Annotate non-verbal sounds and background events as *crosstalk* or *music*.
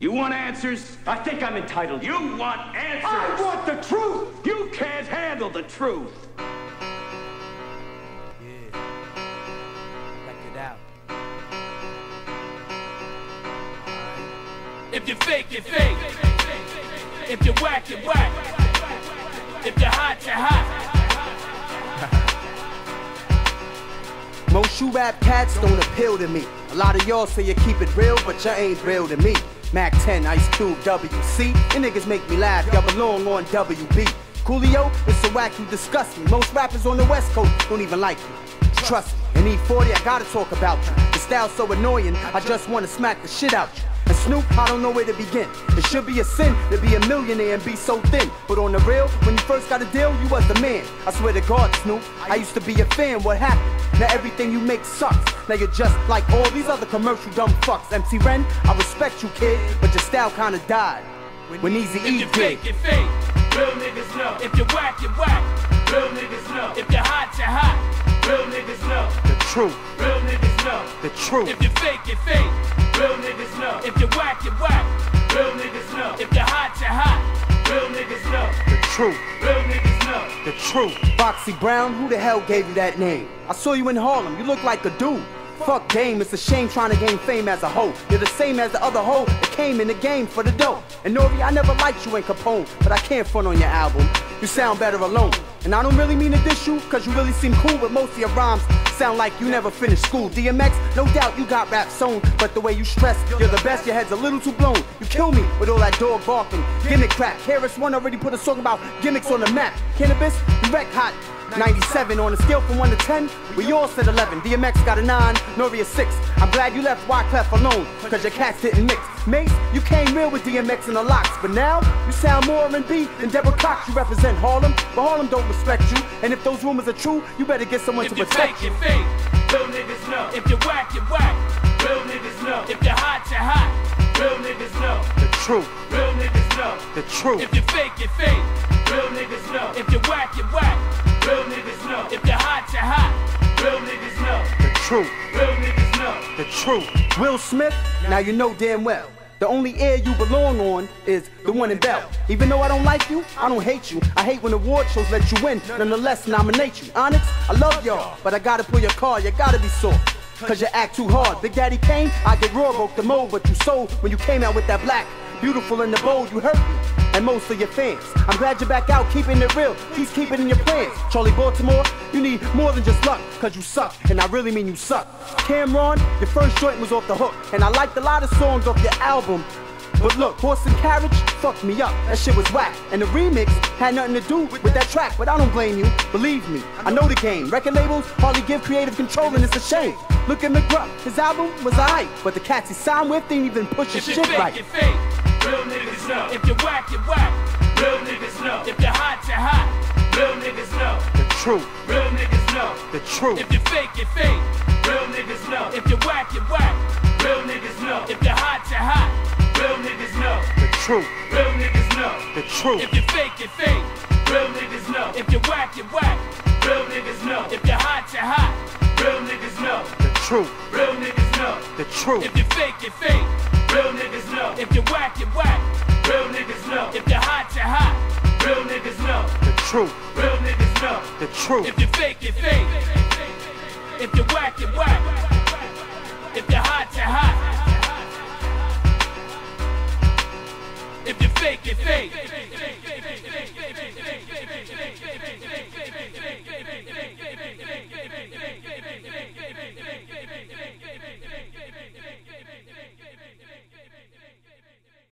You want answers? I think I'm entitled. You want answers? I want the truth! You can't handle the truth. Yeah. Check it out. If you fake, you fake. If you whack, you whack. If you're hot, you're hot. *laughs* Most shoe rap cats don't appeal to me. A lot of y'all say you keep it real, but you ain't real to me. Mack 10, Ice Cube, WC. You niggas make me laugh, y'all belong on WB. Coolio, it's so whack you disgust me. Most rappers on the West Coast don't even like you. Trust me, in E40 I gotta talk about you. The style's so annoying, I just wanna smack the shit out you. And Snoop, I don't know where to begin. It should be a sin to be a millionaire and be so thin. But on the real, when you first got a deal, you was the man. I swear to God, Snoop, I used to be a fan. What happened? Now everything you make sucks. Now you're just like all these other commercial dumb fucks. MC Ren, I respect you, kid, but your style kinda died. When Easy E did. Know. the truth. If you fake, you fake. Real niggas know. If you whack, you whack. Real niggas know. If you're hot, you're hot. Real niggas know. The truth, Real niggas know. the truth. Foxy Brown, who the hell gave you that name? I saw you in Harlem, you look like a dude. Fuck game, it's a shame trying to gain fame as a hoe. You're the same as the other hoe that came in the game for the dough. And Nore, I never liked you in Capone, but I can't front on your album. You sound better alone. And I don't really mean to diss you, cause you really seem cool, with most of your rhymes sound like you never finished school. DMX, no doubt you got rap sewn, but the way you stress, you're the best, your head's a little too blown. You kill me with all that dog barking, gimmick crap. KRS-One already put a song about gimmicks on the map. Canibus, you wreck hot. 97 on a scale from 1 to 10, we all said 11. DMX got a 9, Nore a 6. I'm glad you left Wyclef alone, cause your cats didn't mix. Mase, you came real with DMX and the LOX, but now you sound more R&B than Deborah Cox. You represent Harlem, but Harlem don't respect you. And if those rumors are true, you better get someone If to you protect fake, you. you fake. Real niggas know. If you whack, you whack. Real niggas know. If you're hot, you're hot. Real niggas know. The truth, Real niggas know. the truth. If you fake, you fake. Real niggas know. If you whack, you whack. Real niggas know. If you're hot, you're hot. Real niggas know. The truth, Real niggas know. the truth. Will Smith, now you know damn well. The only air you belong on is the one in Bell. Even though I don't like you, I don't hate you. I hate when award shows let you win, nonetheless nominate you. Onyx, I love y'all, but I gotta pull your car, you gotta be sore. Cause you act too hard. Big Daddy Kane, I get raw, broke the mold, but you sold when you came out with that black. Beautiful and the bold, you hurt me. And most of your fans. I'm glad you're back out, keeping it real. Please keep it in your plans. Charli Baltimore, you need more than just luck, cause you suck. And I really mean you suck. Cam'ron, your first joint was off the hook. And I liked a lot of songs off your album. But look, horse and carriage fucked me up. That shit was whack. And the remix had nothing to do with that track. But I don't blame you. Believe me, I know the game. Record labels hardly give creative control, and it's a shame. Look at McGruff, his album was alright. But the cats he signed with didn't even push his shit right. You. Real niggas know. If you whack, you whack. Real niggas know. If you're hot, you're hot. Real niggas know. The truth, Real niggas know. the truth. If you fake, you fake. Real niggas know. If you whack, you whack. Real niggas know. If you're hot, you're hot. Real niggas know. The truth, Real niggas know. the truth. If you fake, you fake. Real niggas know. If you whack, you whack. Real niggas know. If you're hot, you're hot. Real niggas know. The truth, Real niggas know. the truth. If you know. If you're whack, you whack. Real niggas know. If you're hot, you're hot. Real niggas know. The truth, Real niggas know. the truth. If you're fake, you fake. If you're whack, you whack. If you're hot, you're hot. If you're fake, you fake.